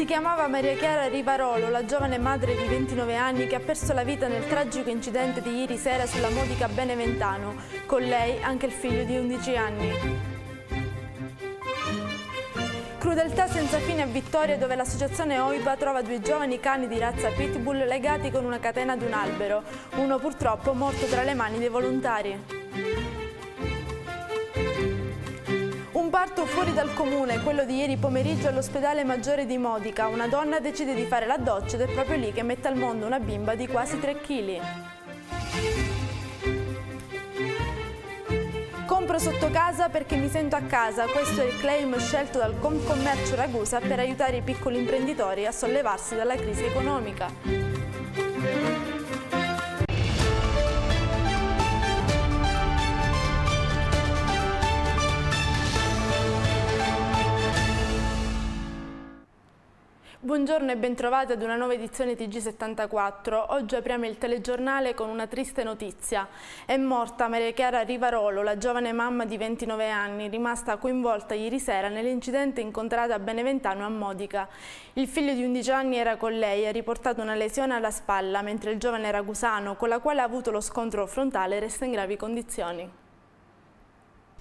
Si chiamava Maria Chiara Rivarolo, la giovane madre di 29 anni che ha perso la vita nel tragico incidente di ieri sera sulla Modica Beneventano. Con lei anche il figlio di 11 anni. Crudeltà senza fine a Vittoria dove l'associazione OIPA trova due giovani cani di razza pitbull legati con una catena ad un albero, uno purtroppo morto tra le mani dei volontari. Parto fuori dal comune, quello di ieri pomeriggio all'ospedale maggiore di Modica. Una donna decide di fare la doccia ed è proprio lì che mette al mondo una bimba di quasi 3 kg. Compro sotto casa perché mi sento a casa, questo è il claim scelto dal Commercio Ragusa per aiutare i piccoli imprenditori a sollevarsi dalla crisi economica. Buongiorno e bentrovati ad una nuova edizione TG74. Oggi apriamo il telegiornale con una triste notizia. È morta Maria Chiara Rivarolo, la giovane mamma di 29 anni, rimasta coinvolta ieri sera nell'incidente incontrata a Beneventano a Modica. Il figlio di 11 anni era con lei e ha riportato una lesione alla spalla, mentre il giovane ragusano, con la quale ha avuto lo scontro frontale, resta in gravi condizioni.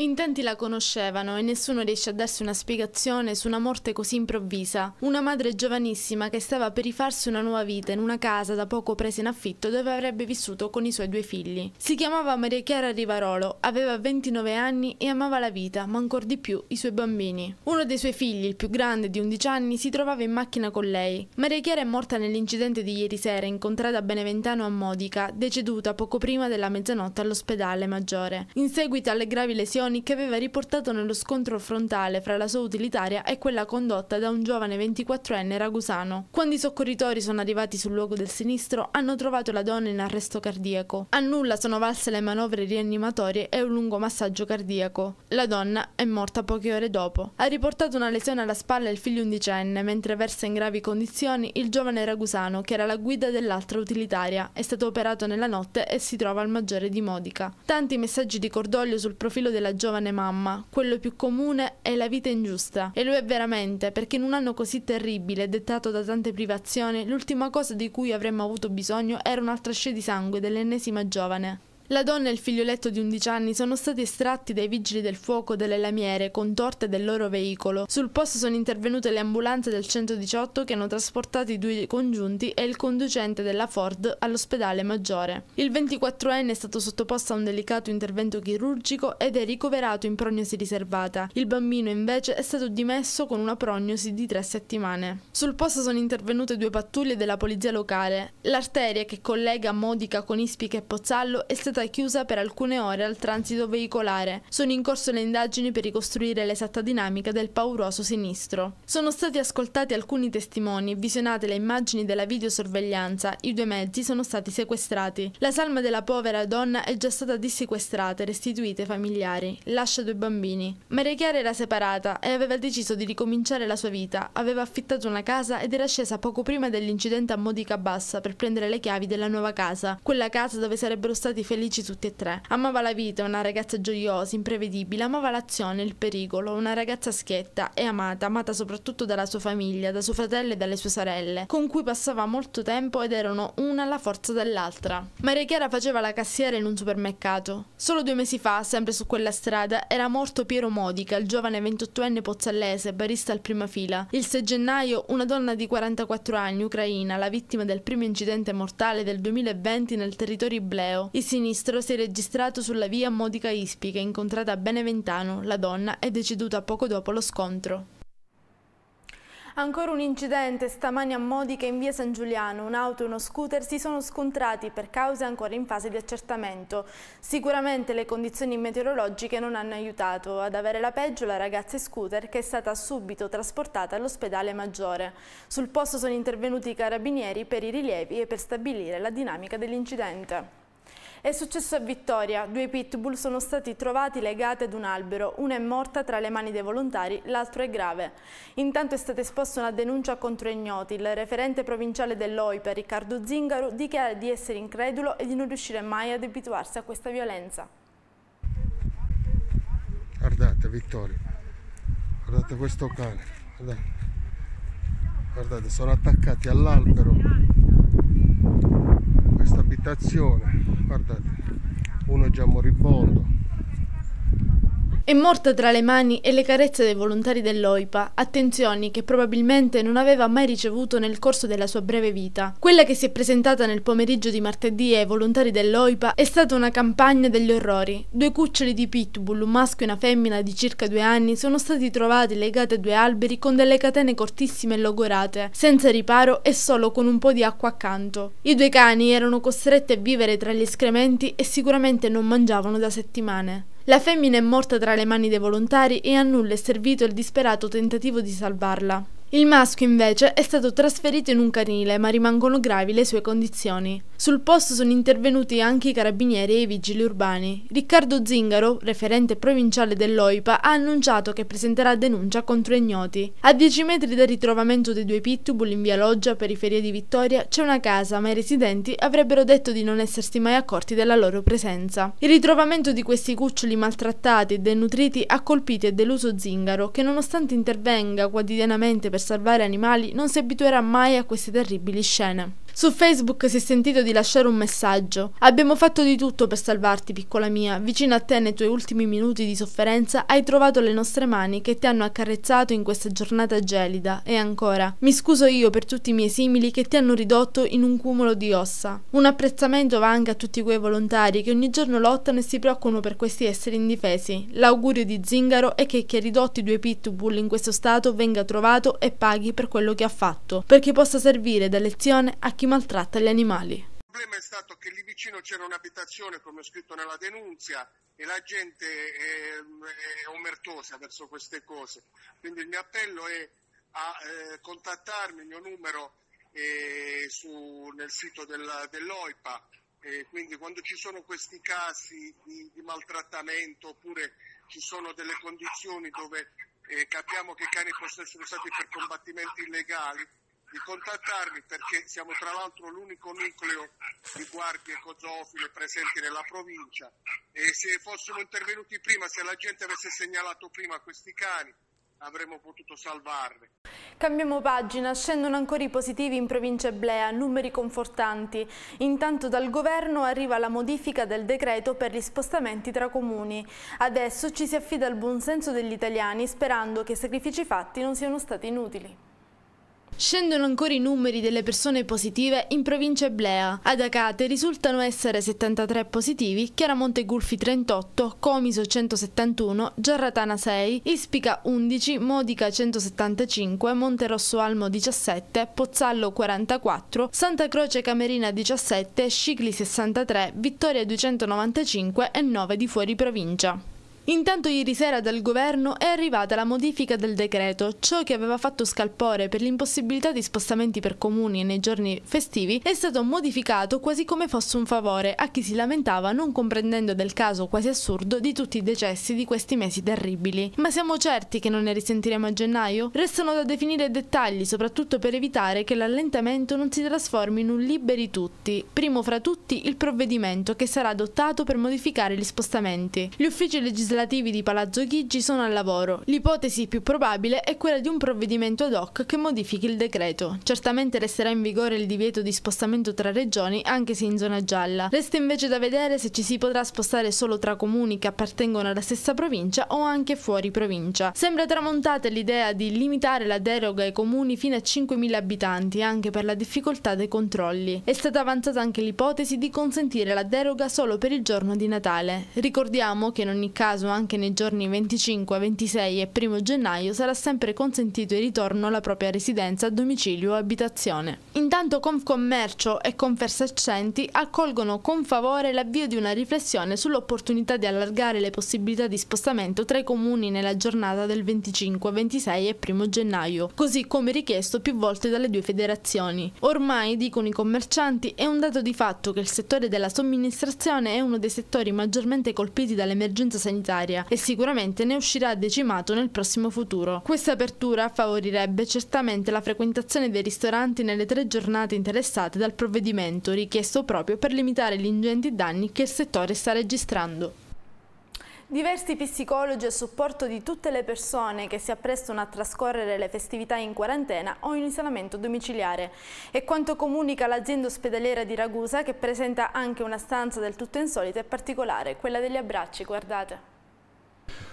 In tanti la conoscevano e nessuno riesce a darsi una spiegazione su una morte così improvvisa. Una madre giovanissima che stava per rifarsi una nuova vita in una casa da poco presa in affitto dove avrebbe vissuto con i suoi due figli. Si chiamava Maria Chiara Rivarolo, aveva 29 anni e amava la vita, ma ancor di più i suoi bambini. Uno dei suoi figli, il più grande di 11 anni, si trovava in macchina con lei. Maria Chiara è morta nell'incidente di ieri sera incontrata a Beneventano a Modica, deceduta poco prima della mezzanotte all'ospedale maggiore. In seguito alle gravi lesioni lezioni che aveva riportato nello scontro frontale fra la sua utilitaria e quella condotta da un giovane 24enne ragusano. Quando i soccorritori sono arrivati sul luogo del sinistro, hanno trovato la donna in arresto cardiaco. A nulla sono valse le manovre rianimatorie e un lungo massaggio cardiaco. La donna è morta poche ore dopo. Ha riportato una lesione alla spalla il figlio undicenne, mentre versa in gravi condizioni il giovane ragusano, che era la guida dell'altra utilitaria. È stato operato nella notte e si trova al maggiore di Modica. Tanti messaggi di cordoglio sul profilo della giovane mamma, quello più comune è la vita ingiusta. E lo è veramente, perché in un anno così terribile, dettato da tante privazioni, l'ultima cosa di cui avremmo avuto bisogno era un'altra scia di sangue dell'ennesima giovane. La donna e il figlioletto di 11 anni sono stati estratti dai vigili del fuoco delle lamiere contorte del loro veicolo. Sul posto sono intervenute le ambulanze del 118 che hanno trasportato i due congiunti e il conducente della Ford all'ospedale maggiore. Il 24enne è stato sottoposto a un delicato intervento chirurgico ed è ricoverato in prognosi riservata. Il bambino invece è stato dimesso con una prognosi di tre settimane. Sul posto sono intervenute due pattuglie della polizia locale. L'arteria che collega Modica con Ispica e Pozzallo è stata stata chiusa per alcune ore al transito veicolare. Sono in corso le indagini per ricostruire l'esatta dinamica del pauroso sinistro. Sono stati ascoltati alcuni testimoni visionate le immagini della videosorveglianza. I due mezzi sono stati sequestrati. La salma della povera donna è già stata dissequestrata e restituita ai familiari. Lascia due bambini. Maria Chiara era separata e aveva deciso di ricominciare la sua vita. Aveva affittato una casa ed era scesa poco prima dell'incidente a Modica Bassa per prendere le chiavi della nuova casa. Quella casa dove sarebbero stati felici felici tutti e tre. Amava la vita, una ragazza gioiosa, imprevedibile, amava l'azione, il pericolo, una ragazza schietta e amata, amata soprattutto dalla sua famiglia, da suo fratello e dalle sue sorelle, con cui passava molto tempo ed erano una alla forza dell'altra. Maria Chiara faceva la cassiera in un supermercato. Solo due mesi fa, sempre su quella strada, era morto Piero Modica, il giovane 28enne pozzallese, barista al prima fila. Il 6 gennaio, una donna di 44 anni, ucraina, la vittima del primo incidente mortale del 2020 nel territorio ibleo. I sinistri sinistro si è registrato sulla via Modica Ispica, incontrata a Beneventano. La donna è deceduta poco dopo lo scontro. Ancora un incidente stamani a Modica in via San Giuliano. Un'auto e uno scooter si sono scontrati per cause ancora in fase di accertamento. Sicuramente le condizioni meteorologiche non hanno aiutato ad avere la peggio la ragazza e scooter che è stata subito trasportata all'ospedale maggiore. Sul posto sono intervenuti i carabinieri per i rilievi e per stabilire la dinamica dell'incidente. È successo a Vittoria, due pitbull sono stati trovati legati ad un albero, una è morta tra le mani dei volontari, l'altro è grave. Intanto è stata esposta una denuncia contro ignoti, il referente provinciale dell'OIPA Riccardo Zingaro dichiara di essere incredulo e di non riuscire mai ad abituarsi a questa violenza. Guardate Vittoria, guardate questo cane, guardate, guardate sono attaccati all'albero. Questa abitazione guardate uno è già moribondo è morta tra le mani e le carezze dei volontari dell'OIPA, attenzioni che probabilmente non aveva mai ricevuto nel corso della sua breve vita. Quella che si è presentata nel pomeriggio di martedì ai volontari dell'OIPA è stata una campagna degli orrori. Due cuccioli di pitbull, un maschio e una femmina di circa due anni, sono stati trovati legati a due alberi con delle catene cortissime e logorate, senza riparo e solo con un po' di acqua accanto. I due cani erano costretti a vivere tra gli escrementi e sicuramente non mangiavano da settimane. La femmina è morta tra le mani dei volontari e a nulla è servito il disperato tentativo di salvarla. Il maschio invece è stato trasferito in un canile, ma rimangono gravi le sue condizioni. Sul posto sono intervenuti anche i carabinieri e i vigili urbani. Riccardo Zingaro, referente provinciale dell'OIPA, ha annunciato che presenterà denuncia contro ignoti. A 10 metri dal ritrovamento dei due pitbull in via Loggia, periferia di Vittoria, c'è una casa, ma i residenti avrebbero detto di non essersi mai accorti della loro presenza. Il ritrovamento di questi cuccioli maltrattati e denutriti ha colpito e deluso Zingaro, che nonostante intervenga quotidianamente per per salvare animali non si abituerà mai a queste terribili scene. Su Facebook si è sentito di lasciare un messaggio. Abbiamo fatto di tutto per salvarti, piccola mia. Vicino a te nei tuoi ultimi minuti di sofferenza hai trovato le nostre mani che ti hanno accarezzato in questa giornata gelida. E ancora, mi scuso io per tutti i miei simili che ti hanno ridotto in un cumulo di ossa. Un apprezzamento va anche a tutti quei volontari che ogni giorno lottano e si preoccupano per questi esseri indifesi. L'augurio di Zingaro è che chi ha ridotto i due pitbull in questo stato venga trovato e paghi per quello che ha fatto, perché possa servire da lezione a chi maltratta gli animali. Il problema è stato che lì vicino c'era un'abitazione, come ho scritto nella denunzia, e la gente è, è omertosa verso queste cose. Quindi il mio appello è a eh, contattarmi, il mio numero è su, nel sito del, dell'OIPA. E quindi quando ci sono questi casi di, di maltrattamento oppure ci sono delle condizioni dove eh, capiamo che i cani possono essere usati per combattimenti illegali, di contattarmi perché siamo tra l'altro l'unico nucleo di guardie cozofile presenti nella provincia e se fossimo intervenuti prima, se la gente avesse segnalato prima questi cani, avremmo potuto salvarli. Cambiamo pagina, scendono ancora i positivi in provincia Blea, numeri confortanti. Intanto dal governo arriva la modifica del decreto per gli spostamenti tra comuni. Adesso ci si affida al buonsenso degli italiani sperando che i sacrifici fatti non siano stati inutili. Scendono ancora i numeri delle persone positive in provincia Eblea. Ad Acate risultano essere 73 positivi, Chiaramonte Gulfi 38, Comiso 171, Giarratana 6, Ispica 11, Modica 175, Monterosso Almo 17, Pozzallo 44, Santa Croce Camerina 17, Scicli 63, Vittoria 295 e 9 di fuori provincia. Intanto ieri sera dal governo è arrivata la modifica del decreto, ciò che aveva fatto scalpore per l'impossibilità di spostamenti per comuni nei giorni festivi è stato modificato quasi come fosse un favore a chi si lamentava non comprendendo del caso quasi assurdo di tutti i decessi di questi mesi terribili. Ma siamo certi che non ne risentiremo a gennaio? Restano da definire dettagli, soprattutto per evitare che l'allentamento non si trasformi in un liberi tutti. Primo fra tutti il provvedimento che sarà adottato per modificare gli spostamenti. Gli uffici legislativi legislativi di Palazzo Chigi sono al lavoro. L'ipotesi più probabile è quella di un provvedimento ad hoc che modifichi il decreto. Certamente resterà in vigore il divieto di spostamento tra regioni anche se in zona gialla. Resta invece da vedere se ci si potrà spostare solo tra comuni che appartengono alla stessa provincia o anche fuori provincia. Sembra tramontata l'idea di limitare la deroga ai comuni fino a 5.000 abitanti anche per la difficoltà dei controlli. È stata avanzata anche l'ipotesi di consentire la deroga solo per il giorno di Natale. Ricordiamo che in ogni caso anche nei giorni 25, 26 e 1 gennaio sarà sempre consentito il ritorno alla propria residenza, domicilio o abitazione. Intanto Confcommercio e Confersacenti accolgono con favore l'avvio di una riflessione sull'opportunità di allargare le possibilità di spostamento tra i comuni nella giornata del 25, 26 e 1 gennaio, così come richiesto più volte dalle due federazioni. Ormai, dicono i commercianti, è un dato di fatto che il settore della somministrazione è uno dei settori maggiormente colpiti dall'emergenza sanitaria sanitaria e sicuramente ne uscirà decimato nel prossimo futuro. Questa apertura favorirebbe certamente la frequentazione dei ristoranti nelle tre giornate interessate dal provvedimento richiesto proprio per limitare gli ingenti danni che il settore sta registrando. Diversi psicologi a supporto di tutte le persone che si apprestano a trascorrere le festività in quarantena o in isolamento domiciliare. È quanto comunica l'azienda ospedaliera di Ragusa che presenta anche una stanza del tutto insolita e particolare, quella degli abbracci, guardate.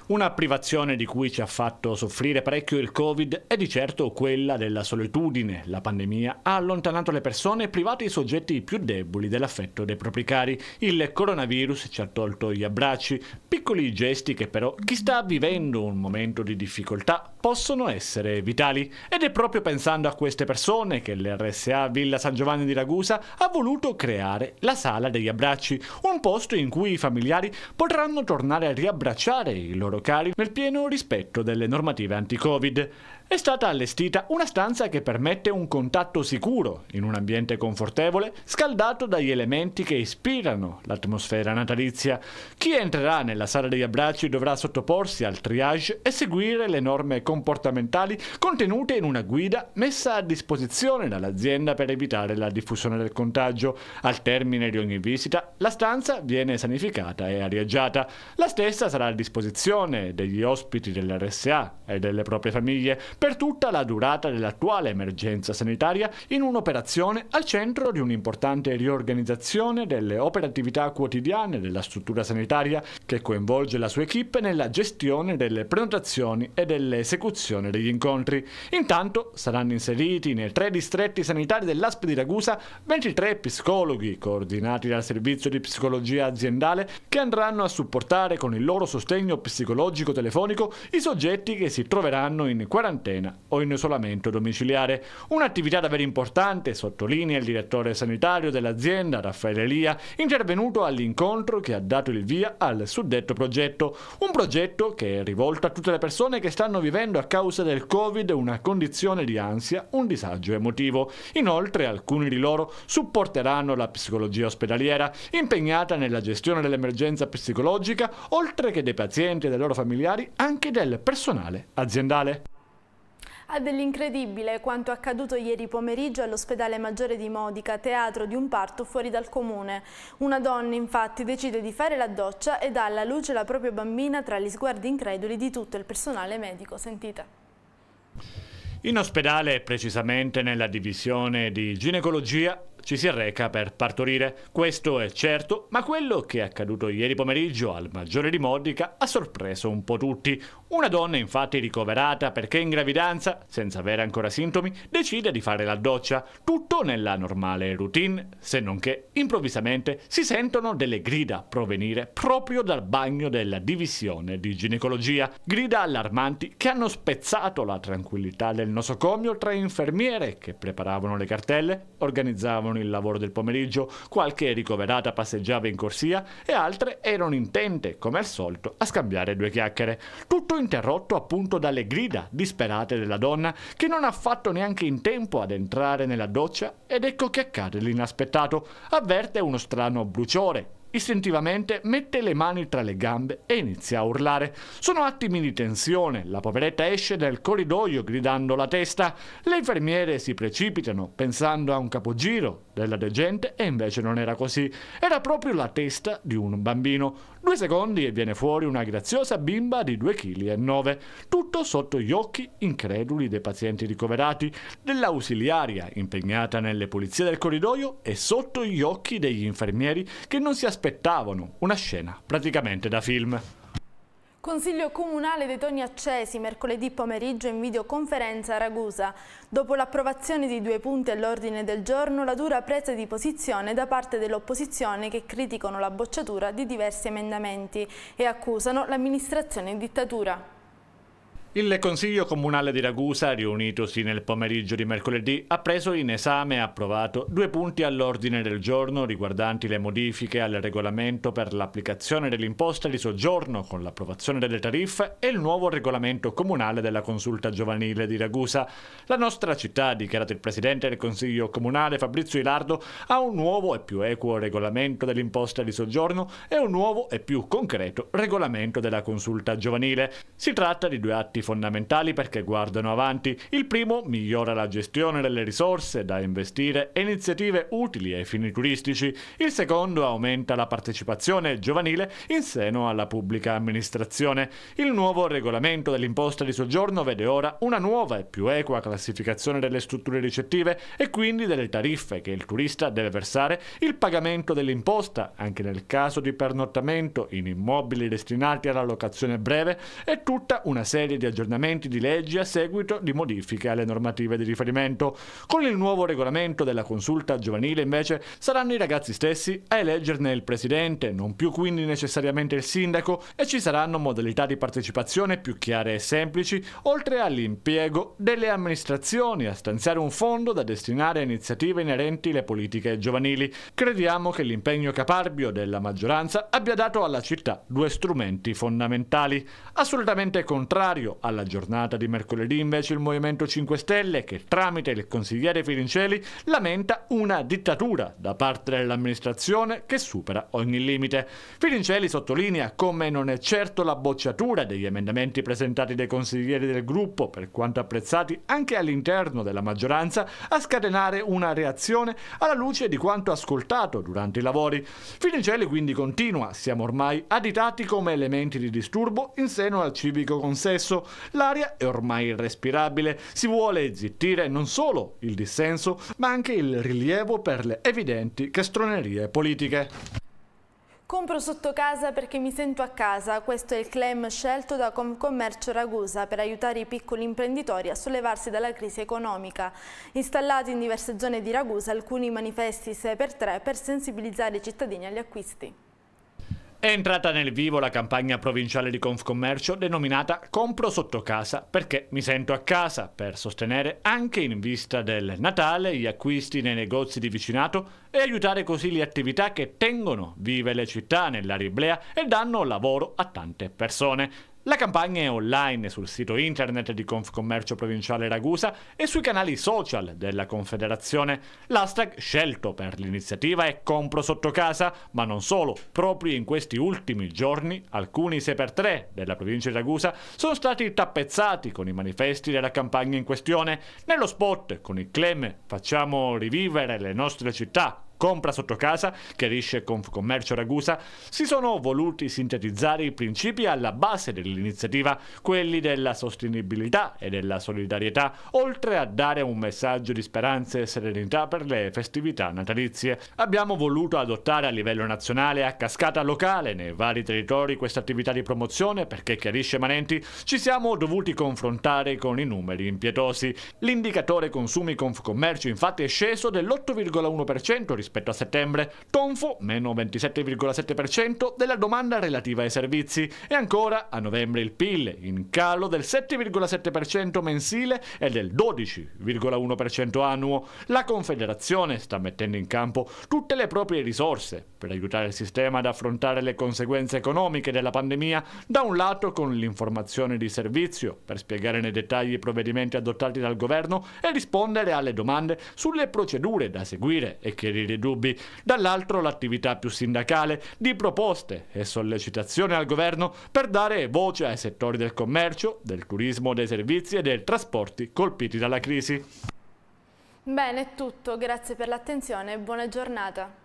Una privazione di cui ci ha fatto soffrire parecchio il Covid è di certo quella della solitudine. La pandemia ha allontanato le persone e privato i soggetti più deboli dell'affetto dei propri cari. Il coronavirus ci ha tolto gli abbracci, piccoli gesti che però chi sta vivendo un momento di difficoltà possono essere vitali. Ed è proprio pensando a queste persone che l'RSA Villa San Giovanni di Ragusa ha voluto creare la Sala degli Abbracci, un posto in cui i familiari potranno tornare a riabbracciare i loro locali nel pieno rispetto delle normative anti-Covid. È stata allestita una stanza che permette un contatto sicuro, in un ambiente confortevole, scaldato dagli elementi che ispirano l'atmosfera natalizia. Chi entrerà nella sala degli abbracci dovrà sottoporsi al triage e seguire le norme comportamentali contenute in una guida messa a disposizione dall'azienda per evitare la diffusione del contagio. Al termine di ogni visita, la stanza viene sanificata e arieggiata. La stessa sarà a disposizione degli ospiti dell'RSA e delle proprie famiglie per tutta la durata dell'attuale emergenza sanitaria in un'operazione al centro di un'importante riorganizzazione delle operatività quotidiane della struttura sanitaria che coinvolge la sua equipe nella gestione delle prenotazioni e dell'esecuzione degli incontri. Intanto saranno inseriti nei tre distretti sanitari dell'ASP di Ragusa 23 psicologi coordinati dal servizio di psicologia aziendale che andranno a supportare con il loro sostegno psicologico telefonico i soggetti che si troveranno in quarantena o in isolamento domiciliare. Un'attività davvero importante, sottolinea il direttore sanitario dell'azienda, Raffaele Lia, intervenuto all'incontro che ha dato il via al suddetto progetto. Un progetto che è rivolto a tutte le persone che stanno vivendo a causa del Covid una condizione di ansia, un disagio emotivo. Inoltre alcuni di loro supporteranno la psicologia ospedaliera, impegnata nella gestione dell'emergenza psicologica, oltre che dei pazienti e dei loro familiari, anche del personale aziendale. Ha dell'incredibile quanto accaduto ieri pomeriggio all'ospedale maggiore di Modica, teatro di un parto fuori dal comune. Una donna infatti decide di fare la doccia e dà alla luce la propria bambina tra gli sguardi increduli di tutto il personale medico. Sentite. In ospedale, precisamente nella divisione di ginecologia, ci si arreca per partorire. Questo è certo, ma quello che è accaduto ieri pomeriggio al Maggiore di Modica ha sorpreso un po' tutti. Una donna infatti ricoverata perché in gravidanza, senza avere ancora sintomi, decide di fare la doccia, tutto nella normale routine, se non che improvvisamente si sentono delle grida provenire proprio dal bagno della divisione di ginecologia, grida allarmanti che hanno spezzato la tranquillità del nosocomio. Tra infermiere che preparavano le cartelle, organizzavano il lavoro del pomeriggio, qualche ricoverata passeggiava in corsia e altre erano intente, come al solito, a scambiare due chiacchiere. Tutto interrotto appunto dalle grida disperate della donna che non ha fatto neanche in tempo ad entrare nella doccia ed ecco che accade l'inaspettato. Avverte uno strano bruciore Istintivamente mette le mani tra le gambe e inizia a urlare. Sono attimi di tensione. La poveretta esce dal corridoio gridando la testa. Le infermiere si precipitano pensando a un capogiro della degente e invece non era così. Era proprio la testa di un bambino. Due secondi e viene fuori una graziosa bimba di 2,9 kg, tutto sotto gli occhi increduli dei pazienti ricoverati, dell'ausiliaria impegnata nelle pulizie del corridoio e sotto gli occhi degli infermieri che non si aspettavano una scena praticamente da film. Consiglio Comunale dei Toni Accesi, mercoledì pomeriggio in videoconferenza a Ragusa. Dopo l'approvazione di due punti all'ordine del giorno, la dura presa di posizione da parte dell'opposizione che criticano la bocciatura di diversi emendamenti e accusano l'amministrazione in dittatura. Il Consiglio Comunale di Ragusa, riunitosi nel pomeriggio di mercoledì, ha preso in esame e approvato due punti all'ordine del giorno riguardanti le modifiche al regolamento per l'applicazione dell'imposta di soggiorno con l'approvazione delle tariffe e il nuovo regolamento comunale della consulta giovanile di Ragusa. La nostra città, ha dichiarato il Presidente del Consiglio Comunale Fabrizio Ilardo, ha un nuovo e più equo regolamento dell'imposta di soggiorno e un nuovo e più concreto regolamento della consulta giovanile. Si tratta di due atti fondamentali perché guardano avanti. Il primo migliora la gestione delle risorse da investire e iniziative utili ai fini turistici. Il secondo aumenta la partecipazione giovanile in seno alla pubblica amministrazione. Il nuovo regolamento dell'imposta di soggiorno vede ora una nuova e più equa classificazione delle strutture ricettive e quindi delle tariffe che il turista deve versare, il pagamento dell'imposta anche nel caso di pernottamento in immobili destinati alla locazione breve e tutta una serie di aggiornamenti di leggi a seguito di modifiche alle normative di riferimento. Con il nuovo regolamento della consulta giovanile invece saranno i ragazzi stessi a eleggerne il presidente, non più quindi necessariamente il sindaco e ci saranno modalità di partecipazione più chiare e semplici, oltre all'impiego delle amministrazioni a stanziare un fondo da destinare a iniziative inerenti alle politiche giovanili. Crediamo che l'impegno caparbio della maggioranza abbia dato alla città due strumenti fondamentali. Assolutamente contrario alla giornata di mercoledì invece il Movimento 5 Stelle che tramite il consigliere Firincelli lamenta una dittatura da parte dell'amministrazione che supera ogni limite. Firincelli sottolinea come non è certo la bocciatura degli emendamenti presentati dai consiglieri del gruppo, per quanto apprezzati anche all'interno della maggioranza, a scatenare una reazione alla luce di quanto ascoltato durante i lavori. Firincelli quindi continua, siamo ormai additati come elementi di disturbo in seno al civico consesso. L'aria è ormai irrespirabile, si vuole zittire non solo il dissenso, ma anche il rilievo per le evidenti castronerie politiche. Compro sotto casa perché mi sento a casa, questo è il claim scelto da Commercio Ragusa per aiutare i piccoli imprenditori a sollevarsi dalla crisi economica. Installati in diverse zone di Ragusa alcuni manifesti 6x3 per sensibilizzare i cittadini agli acquisti. È entrata nel vivo la campagna provinciale di Confcommercio denominata Compro sotto casa perché mi sento a casa per sostenere anche in vista del Natale gli acquisti nei negozi di vicinato e aiutare così le attività che tengono vive le città nell'area iblea e danno lavoro a tante persone. La campagna è online sul sito internet di Confcommercio Provinciale Ragusa e sui canali social della Confederazione. L'hashtag scelto per l'iniziativa è Compro sotto casa, ma non solo. Proprio in questi ultimi giorni alcuni 6x3 della provincia di Ragusa sono stati tappezzati con i manifesti della campagna in questione. Nello spot con il claim Facciamo rivivere le nostre città compra sotto casa, chiarisce Confcommercio Ragusa, si sono voluti sintetizzare i principi alla base dell'iniziativa, quelli della sostenibilità e della solidarietà, oltre a dare un messaggio di speranza e serenità per le festività natalizie. Abbiamo voluto adottare a livello nazionale a cascata locale nei vari territori questa attività di promozione perché, chiarisce Manenti, ci siamo dovuti confrontare con i numeri impietosi. L'indicatore consumi Confcommercio infatti è sceso dell'8,1% rispetto a settembre, tonfo meno 27,7% della domanda relativa ai servizi e ancora a novembre il PIL in calo del 7,7% mensile e del 12,1% annuo. La Confederazione sta mettendo in campo tutte le proprie risorse per aiutare il sistema ad affrontare le conseguenze economiche della pandemia, da un lato con l'informazione di servizio per spiegare nei dettagli i provvedimenti adottati dal governo e rispondere alle domande sulle procedure da seguire e chiarire i dubbi, dall'altro l'attività più sindacale di proposte e sollecitazioni al governo per dare voce ai settori del commercio, del turismo, dei servizi e dei trasporti colpiti dalla crisi. Bene, è tutto, grazie per l'attenzione e buona giornata.